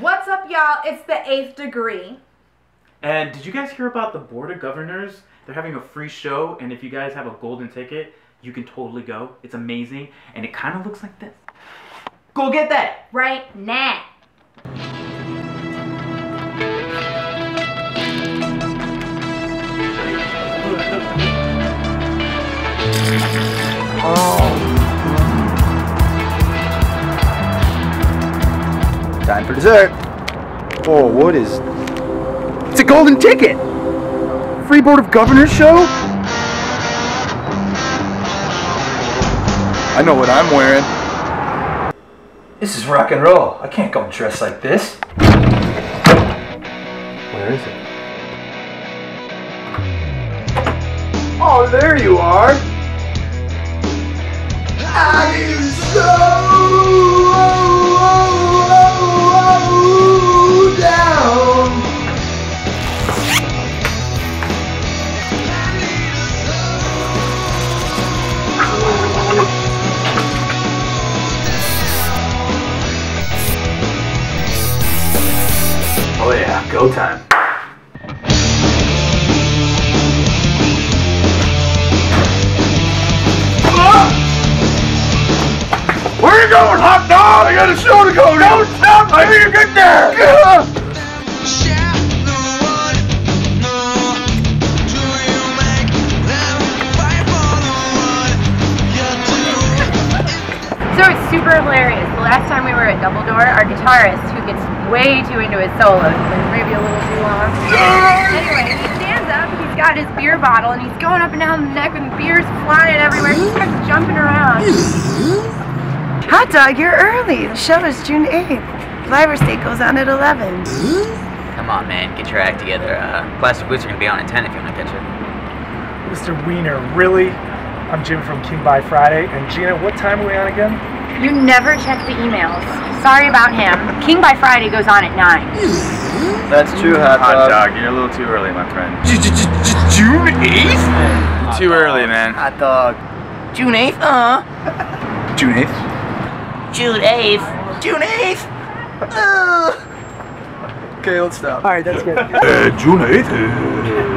What's up, y'all? It's the eighth degree. And did you guys hear about the Board of Governors? They're having a free show, and if you guys have a golden ticket, you can totally go. It's amazing, and it kind of looks like this. Go get that! Right now. Time for dessert. Oh, what is. It's a golden ticket! Free Board of Governors show? I know what I'm wearing. This is rock and roll. I can't go dressed like this. Where is it? Oh, there you are! Go time. Where you going, hot dog? I got a show to go to. Don't stop until you get there. So it's super hilarious. The last time we were at Double Door, our guitarist, who gets way too into his solos, and maybe a little too long. anyway, he stands up, he's got his beer bottle, and he's going up and down the neck with beers flying everywhere. He starts jumping around. Hot dog, you're early. The show is June 8th. Fly Over State goes on at 11. Come on, man, get your act together. Uh, Plastic Boots are gonna be on at 10 if you wanna catch it. Mr. Wiener, really? I'm Jim from King by Friday. And Gina, what time are we on again? You never check the emails. Sorry about him. King by Friday goes on at 9. That's true, hot, Hot dog, you're a little too early, my friend. June 8th? Too early, man. Hot dog. June 8th? Uh June 8th? June 8th. June 8th? Okay, let's stop. All right, that's good. Uh, June 8th?